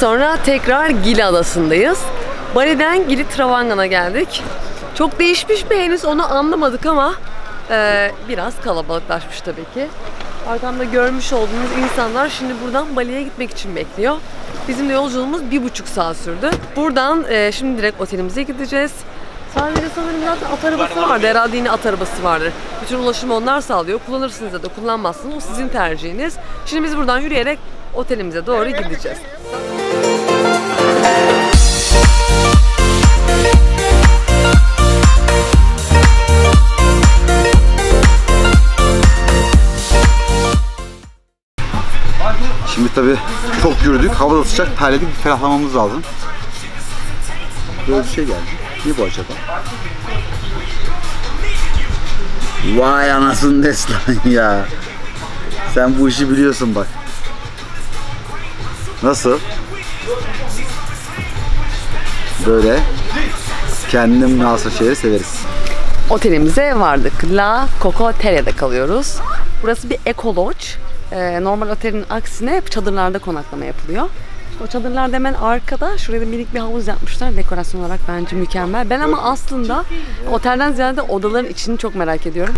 Sonra tekrar Gili Adası'ndayız. Bali'den Gili Travangan'a geldik. Çok değişmiş mi henüz onu anlamadık ama e, biraz kalabalıklaşmış tabii ki. Arkamda görmüş olduğunuz insanlar şimdi buradan Bali'ye gitmek için bekliyor. Bizim de yolculuğumuz bir buçuk saat sürdü. Buradan e, şimdi direkt otelimize gideceğiz. Sadece sanırım zaten at arabası vardı. Herhalde yine at arabası vardır. Bütün ulaşımı onlar sağlıyor. Kullanırsınız ya da kullanmazsınız. O sizin tercihiniz. Şimdi biz buradan yürüyerek otelimize doğru gideceğiz. Tabii çok yürüdük. Hava da sıcak. Terledik. Bir ferahlamamız lazım. Böyle bir şey geldi. Ne bu acaba? Vay anasını destan ya. Sen bu işi biliyorsun bak. Nasıl? Böyle kendim nasıl şeyleri severiz. Otelimize vardık. La Cocotere'de kalıyoruz. Burası bir eco Ee, normal otelin aksine çadırlarda konaklama yapılıyor. O çadırlarda hemen arkada şuraya da minik bir havuz yapmışlar. Dekorasyon olarak bence mükemmel. Ben ama aslında otelden ziyade odaların içini çok merak ediyorum.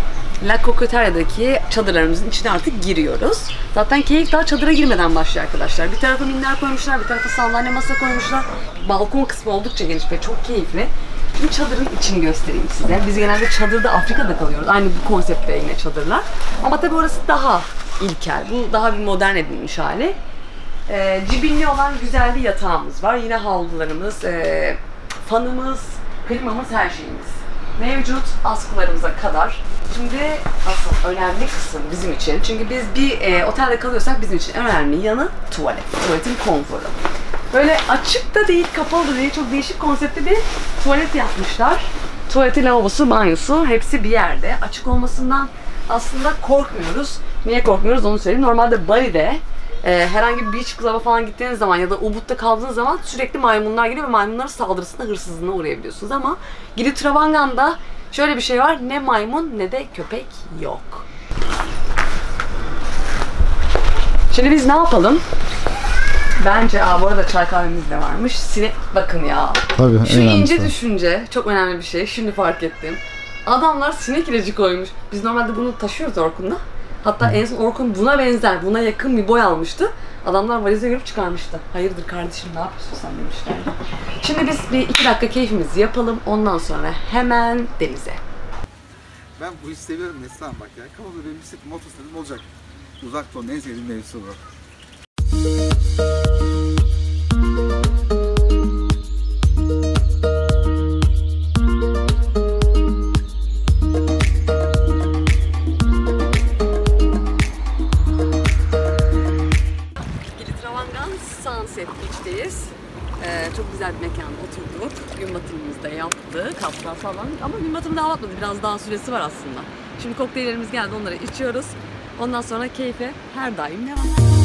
La Cocotere'deki çadırlarımızın içine artık giriyoruz. Zaten keyif daha çadıra girmeden başlıyor arkadaşlar. Bir tarafa minder koymuşlar, bir tarafa sandalye masa koymuşlar. Balkon kısmı oldukça geniş ve çok keyifli. Şimdi çadırın içini göstereyim size. Biz genelde çadırda Afrika'da kalıyoruz. Aynı bu konseptte yine çadırlar. Ama tabii orası daha ilkel. Bu daha bir modern edilmiş hali. Ee, cibinli olan güzel bir yatağımız var. Yine havlularımız, ee, fanımız, klimamız, her şeyimiz mevcut askılarımıza kadar. Şimdi asıl önemli kısım bizim için. Çünkü biz bir e, otelde kalıyorsak bizim için önemli yanı tuvalet. Tuvaletin konforu. Böyle açık da değil, kapalı da değil. Çok değişik konseptli bir tuvalet yapmışlar. Tuvaleti, lavabosu, banyosu hepsi bir yerde. Açık olmasından aslında korkmuyoruz. Niye korkmuyoruz onu söyleyeyim. Normalde Bali'de e, herhangi bir beach club'a falan gittiğiniz zaman ya da Ubud'da kaldığınız zaman sürekli maymunlar geliyor ve maymunların saldırısına, hırsızlığına uğrayabiliyorsunuz. Ama Gili Travangan'da şöyle bir şey var. Ne maymun ne de köpek yok. Şimdi biz ne yapalım? Bence, aa bu arada çay kahvemiz de varmış. Sine, bakın ya. Tabii, Şu ince önemlisi. düşünce çok önemli bir şey. Şimdi fark ettim. Adamlar sinek ilacı koymuş. Biz normalde bunu taşıyoruz Orkun'da. Hatta en son Orkun buna benzer, buna yakın bir boy almıştı. Adamlar valize görüp çıkarmıştı. Hayırdır kardeşim ne yapıyorsun sen demişler. Şimdi biz bir iki dakika keyfimizi yapalım. Ondan sonra hemen denize. Ben bu işi seviyorum Neslihan bak ya. Kafamda benim bisiklet motosikletim olacak. Uzak doğunun en sevdiğim mevzusu. Sunset Beach'teyiz. Ee, çok güzel bir mekanda oturduk. Gün batımımızı da yaptık. Hatta falan. Ama gün batımı daha batmadı. Biraz daha süresi var aslında. Şimdi kokteyllerimiz geldi. Onları içiyoruz. Ondan sonra keyfe her daim devam.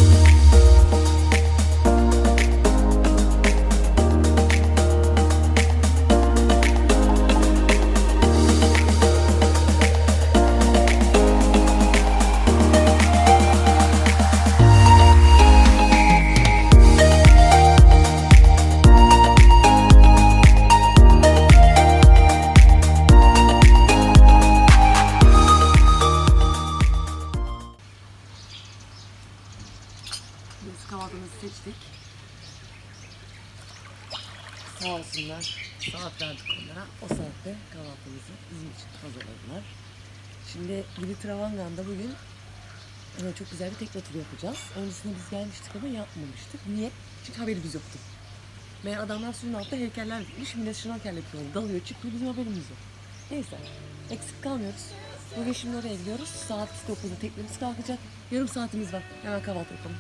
Onlara. O saatte kahvaltımızı bizim için hazırladılar. Şimdi Gili Travangan'da bugün e, çok güzel bir tekne turu yapacağız. Öncesinde biz gelmiştik ama yapmamıştık. Niye? Çünkü haberimiz yoktu. Meğer adamlar suyun altında heykeller dikmiş. Millet şnorkel yapıyor. Dalıyor çıkıyor. Bizim haberimiz yok. Neyse. Eksik kalmıyoruz. Bugün şimdi oraya gidiyoruz. Saat 9'da teknemiz kalkacak. Yarım saatimiz var. Hemen kahvaltı yapalım.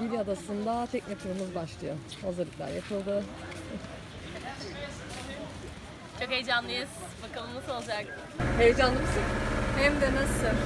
Gili Adası'nda tekne turumuz başlıyor. Hazırlıklar yapıldı. Çok heyecanlıyız. Bakalım nasıl olacak. Heyecanlı mısın? Hem de nasıl.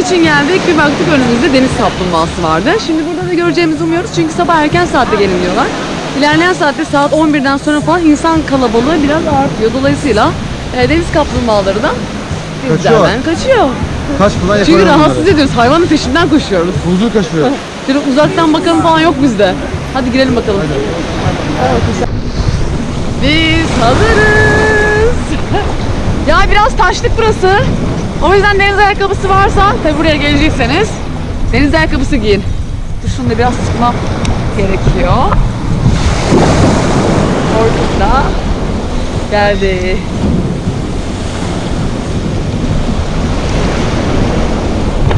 İçin geldik. Bir baktık önümüzde deniz kaplumbağası vardı. Şimdi burada da göreceğimizi umuyoruz. Çünkü sabah erken saatte gelin diyorlar. İlerleyen saatte saat 11'den sonra falan insan kalabalığı biraz artıyor. Dolayısıyla e, deniz kaplumbağaları da bizlerden kaçıyor. Kaç buradan Çünkü yakalayalım rahatsız ediyoruz. Hayvanın peşinden koşuyoruz. Huzur kaçıyor. Şöyle uzaktan bakalım falan yok bizde. Hadi girelim bakalım. Biz hazırız. ya biraz taşlık burası. O yüzden deniz ayakkabısı varsa tabi buraya gelecekseniz deniz ayakkabısı giyin. Dur şunu da biraz sıkmam gerekiyor. Ortada geldi.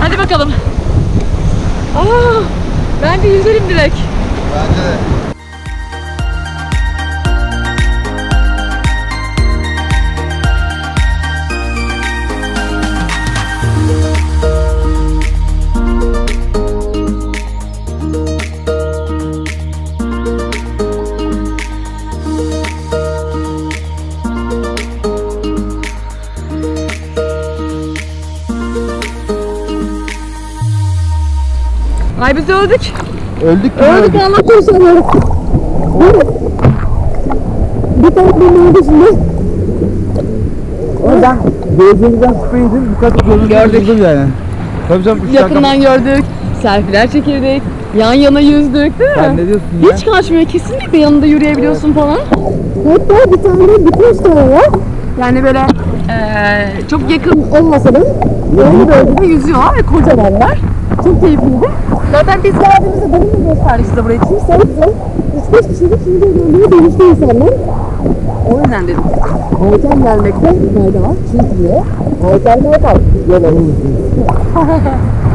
Hadi bakalım. Aa, ben de yüzerim direkt. Bence de. Ay biz öldük. Öldük mü? Öldük Allah korusun öldük. Bir tane benim dışında. Oradan gözümüzden şüpheydim. Bu kadar gözümüzden Gördük. yani. Tabii canım. üç Yakından gördük. Selfiler çekildik. Yan yana yüzdük değil mi? Sen ne diyorsun ya? Hiç kaçmıyor. Kesinlikle yanında yürüyebiliyorsun falan. Hatta bir tane birkaç tane var. Yani böyle eee, çok yakın olmasa da böyle bölgede yüzüyorlar ve kocamanlar. Çok keyifliydi. Zaten biz geldiğimizde benim de gösterdik size burayı. Çünkü sayısı 3-5 kişilik şimdi görmeye dönüştü insanlar. O yüzden dedim. Erken gelmekte fayda var. Çünkü erken ne yapar?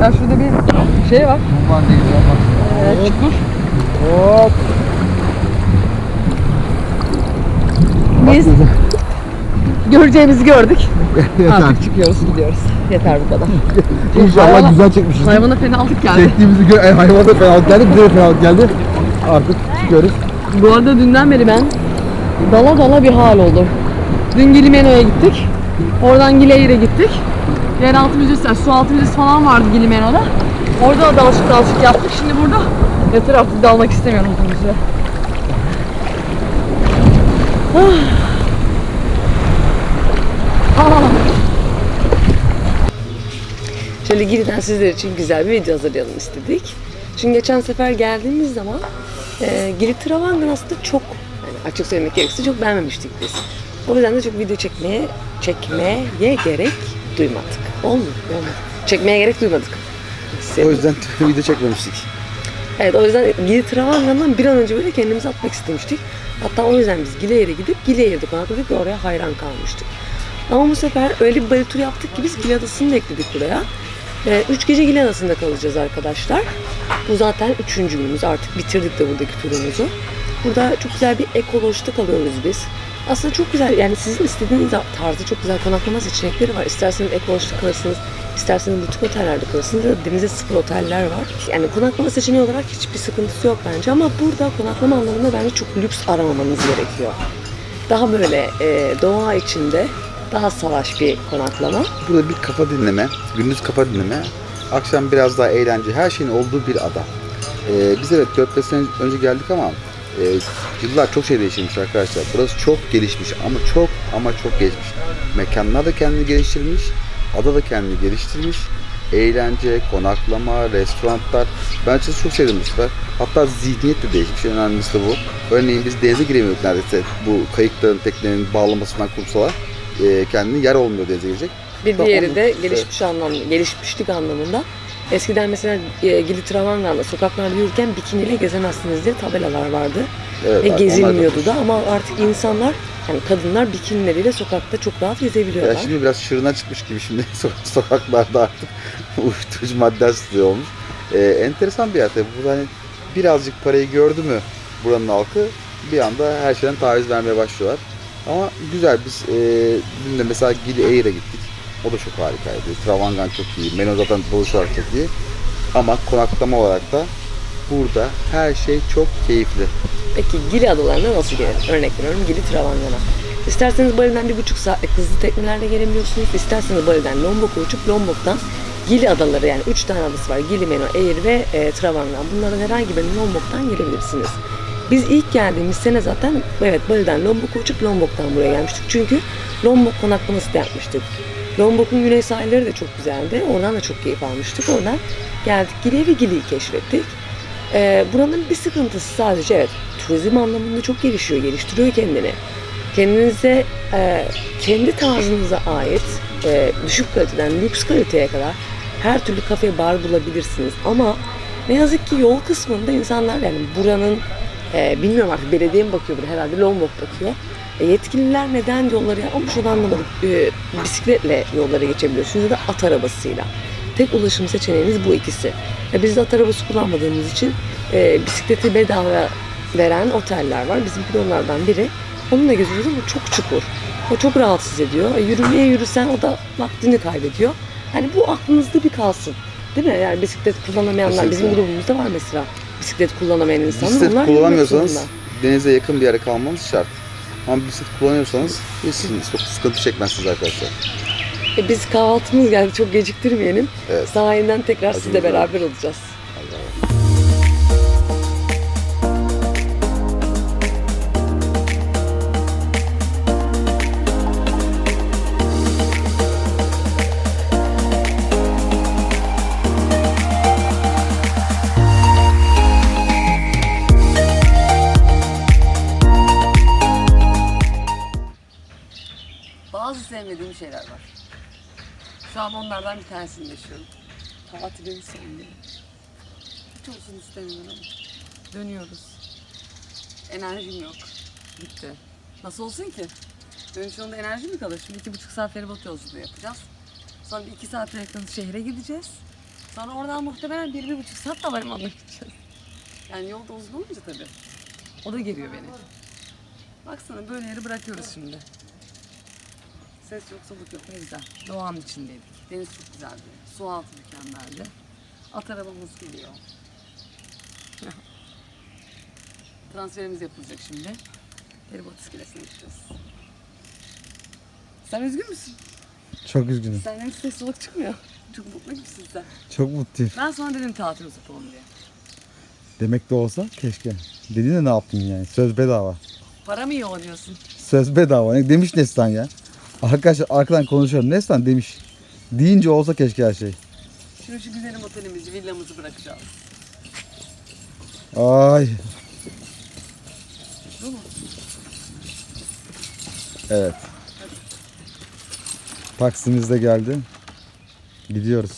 ya şurada bir şey var. Aman değil. Ee, çukur. Hop. Biz göreceğimizi gördük. Artık çıkıyoruz gidiyoruz. Yeter bu kadar. İnşallah Hayvana- güzel çekmişiz. Hayvana fenalık geldi. Çektiğimizi gör. Ay, hayvana fenalık geldi. Bize de fenalık geldi. Artık çıkıyoruz. Bu arada dünden beri ben dala dala bir hal oldum. Dün Gilimeno'ya gittik. Oradan Gileir'e gittik. Yeraltı müzesi, su altı müzesi falan vardı Gilimeno'da. Orada da dalışık dalışık yaptık. Şimdi burada yeter artık dalmak istemiyorum otobüse. Ah. Şöyle Gili'den sizler için güzel bir video hazırlayalım istedik. Çünkü geçen sefer geldiğimiz zaman e, Gili Travangan aslında çok yani açık söylemek gerekirse çok beğenmemiştik biz. O yüzden de çok video çekmeye çekmeye gerek duymadık. Olmuyor, olmadı. Çekmeye gerek duymadık. O yüzden video çekmemiştik. Evet o yüzden Gili Travangan'dan bir an önce böyle kendimizi atmak istemiştik. Hatta o yüzden biz Gileir'e gidip Gileir'de konakladık ve oraya hayran kalmıştık. Ama bu sefer öyle bir bali tur yaptık ki biz Gili Adası'nı da ekledik buraya. Ee, üç gece Gili Adası'nda kalacağız arkadaşlar. Bu zaten üçüncü günümüz. Artık bitirdik de buradaki turumuzu. Burada çok güzel bir ekolojide kalıyoruz biz. Aslında çok güzel yani sizin istediğiniz tarzda çok güzel konaklama seçenekleri var. İsterseniz ekolojide kalırsınız, isterseniz butik otellerde kalırsınız ya da denize sıfır oteller var. Yani konaklama seçeneği olarak hiçbir sıkıntısı yok bence ama burada konaklama anlamında bence çok lüks aramamanız gerekiyor. Daha böyle e, doğa içinde daha salaş bir konaklama. Burada bir kafa dinleme, gündüz kafa dinleme, akşam biraz daha eğlence, her şeyin olduğu bir ada. Ee, biz evet 4-5 sene önce geldik ama e, yıllar çok şey değiştirmiş arkadaşlar. Burası çok gelişmiş ama çok ama çok gelişmiş. Mekanlar da kendini geliştirmiş, ada da kendini geliştirmiş. Eğlence, konaklama, restoranlar. Ben açıkçası çok sevdim bu. Hatta zihniyet de değişmiş. En önemlisi de bu. Örneğin biz denize giremiyorduk neredeyse. Bu kayıkların, teknenin bağlamasından kursalar. E, kendini yer olmuyor denize girecek. Bir diğeri de Evet. gelişmiş anlamda, gelişmişlik anlamında. Eskiden mesela e, Gili Travangan'da sokaklarda yürürken bikiniyle gezemezsiniz diye tabelalar vardı. Evet, Ve gezilmiyordu da- da ama artık insanlar yani kadınlar bikinileriyle sokakta çok rahat gezebiliyorlar. Ya şimdi biraz şırına çıkmış gibi şimdi so- sokaklarda artık uyuşturucu madde sıkıyor olmuş. Ee, enteresan bir yer tabii. Burada hani birazcık parayı gördü mü buranın halkı bir anda her şeyden taviz vermeye başlıyorlar. Ama güzel biz e, dün de mesela Gili Eir'e gittik. O da çok harikaydı. Travangan çok iyi. Meno zaten dalış olarak çok iyi. Ama konaklama olarak da burada her şey çok keyifli. Peki Gili adalarına nasıl gelir? Örnek veriyorum Gili Travangan'a. İsterseniz Bali'den bir buçuk saatlik hızlı teknelerle gelebiliyorsunuz. İsterseniz Bali'den Lombok'a uçup Lombok'tan Gili adaları yani 3 tane adası var. Gili, Meno, Eğir ve e, Travangan. Bunların herhangi birinin Lombok'tan gelebilirsiniz. Biz ilk geldiğimiz sene zaten evet Bali'den Lombok'a uçup Lombok'tan buraya gelmiştik. Çünkü Lombok konaklaması da yapmıştık. Lombok'un güney sahilleri de çok güzeldi. Oradan da çok keyif almıştık. Oradan geldik Gili'ye ve Gili'yi keşfettik. Ee, buranın bir sıkıntısı sadece evet turizm anlamında çok gelişiyor, geliştiriyor kendini. Kendinize e, kendi tarzınıza ait e, düşük kaliteden lüks kaliteye kadar her türlü kafe bar bulabilirsiniz. Ama ne yazık ki yol kısmında insanlar yani buranın e, bilmiyorum artık belediye mi bakıyor burada herhalde Lombok bakıyor. E, yetkililer neden yolları yapmamış onu anlamadım. E, bisikletle yollara geçebiliyorsunuz ya da at arabasıyla. Tek ulaşım seçeneğiniz bu ikisi. E, biz de at arabası kullanmadığımız için e, bisikleti bedava veren oteller var. Bizimki de onlardan biri. Onunla geziyoruz ama çok çukur. O çok rahatsız ediyor. E, yürümeye yürüsen o da vaktini kaybediyor. Yani bu aklınızda bir kalsın. Değil mi? Yani bisiklet kullanamayanlar bizim grubumuzda var mesela. Bisiklet kullanamayan insanlar. Bisiklet kullanamıyorsanız denize yakın bir yere kalmanız şart. Ama bisiklet kullanıyorsanız hiç çok sıkıntı çekmezsiniz arkadaşlar. E, biz kahvaltımız geldi çok geciktirmeyelim. Evet. Sahilden tekrar sizle Acımız var. beraber olacağız. Şu an onlardan bir tanesini yaşıyorum. Tatilin sonunda. Hiç olsun istemiyorum. Dönüyoruz. Enerjim yok. Bitti. Nasıl olsun ki? Dönüş yolunda enerji mi kalır? Şimdi iki buçuk saat feribot yolculuğu yapacağız. Sonra bir iki saat yakın şehre gideceğiz. Sonra oradan muhtemelen bir, bir buçuk saat havalimanına gideceğiz. Yani yolda uzun olunca tabii. O da geliyor beni. Baksana böyle yeri bırakıyoruz şimdi. Ses yok, soluk yok. Ne güzel. Doğanın içindeydik. Deniz çok güzeldi. Su altı mükemmeldi. At arabamız geliyor. Transferimiz yapılacak şimdi. Feribot iskelesine gideceğiz. Sen üzgün müsün? Çok üzgünüm. Senden hiç ses soluk çıkmıyor. Çok mutlu gibisin sen. Çok mutluyum. Ben sana dedim tatil uzatalım diye. Demek de olsa keşke. Dedin de ne yaptın yani? Söz bedava. Para mı iyi diyorsun? Söz bedava. Ne demiş Neslan ya? Arkadaşlar arkadan konuşuyorum. Neslan demiş. Deyince olsa keşke her şey. Şimdi şu güzelim otelimizi, villamızı bırakacağız. Ay. Bu mu? Evet. Taksimiz de geldi. Gidiyoruz.